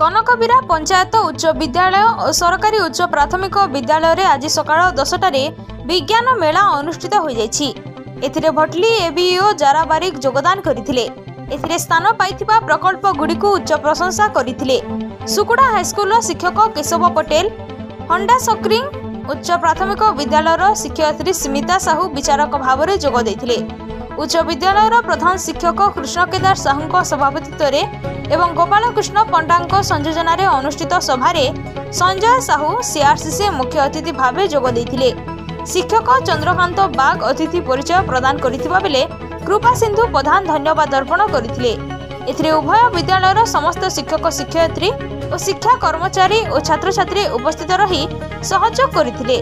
କନକବିରା ପଞ୍ଚାୟତ ଉଚ୍ଚ ବିଦ୍ୟାଳୟ ଓ ସରକାରୀ ଉଚ୍ଚ ପ୍ରାଥମିକ ବିଦ୍ୟାଳୟରେ ଆଜି ସକାଳ ଦଶଟାରେ ବିଜ୍ଞାନ ମେଳା ଅନୁଷ୍ଠିତ ହୋଇଯାଇଛି। ଏଥିରେ ଭଟଲି ଏବିଇଓ ଜାରା ବାରିକ ଯୋଗଦାନ କରିଥିଲେ। ଏଥିରେ ସ୍ଥାନ ପାଇଥିବା ପ୍ରକଳ୍ପଗୁଡ଼ିକୁ ଉଚ୍ଚ ପ୍ରଶଂସା କରିଥିଲେ। ସୁକୁଡ଼ା ହାଇସ୍କୁଲର ଶିକ୍ଷକ କେଶବ ପଟେଲ ହଣ୍ଡା ସକ୍ରିଂ ଉଚ୍ଚ ପ୍ରାଥମିକ ବିଦ୍ୟାଳୟର ଶିକ୍ଷୟିତ୍ରୀ ସ୍ମିତା ସାହୁ ବିଚାରକ ଭାବରେ ଯୋଗ ଦେଇଥିଲେ। ଉଚ୍ଚ ବିଦ୍ୟାଳୟର ପ୍ରଧାନ ଶିକ୍ଷକ କୃଷ୍ଣକେଦାର ସାହୁଙ୍କ ସଭାପତିତ୍ୱରେ ଏବଂ ଗୋପାଳକୃଷ୍ଣ ପଣ୍ଡାଙ୍କ ସଂଯୋଜନାରେ ଅନୁଷ୍ଠିତ ସଭାରେ ସଞ୍ଜୟ ସାହୁ ସିଆର୍ସିସି ମୁଖ୍ୟ ଅତିଥି ଭାବେ ଯୋଗ ଦେଇଥିଲେ। ଶିକ୍ଷକ ଚନ୍ଦ୍ରକାନ୍ତ ବାଗ ଅତିଥି ପରିଚୟ ପ୍ରଦାନ କରିଥିବା ବେଳେ କୃପା ସିନ୍ଧୁ ପ୍ରଧାନ ଧନ୍ୟବାଦ ଅର୍ପଣ କରିଥିଲେ। ଏଥିରେ ଉଭୟ ବିଦ୍ୟାଳୟର ସମସ୍ତ ଶିକ୍ଷକ ଶିକ୍ଷୟିତ୍ରୀ ଓ ଶିକ୍ଷା କର୍ମଚାରୀ ଓ ଛାତ୍ରଛାତ୍ରୀ ଉପସ୍ଥିତ ରହି ସହଯୋଗ କରିଥିଲେ।